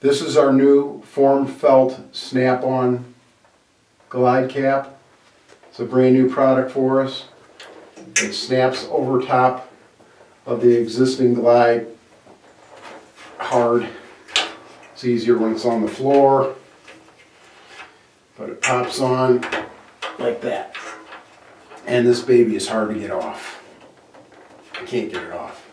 This is our new form felt snap-on glide cap. It's a brand new product for us. It snaps over top of the existing glide hard. It's easier when it's on the floor. But it pops on like that. And this baby is hard to get off. I can't get it off.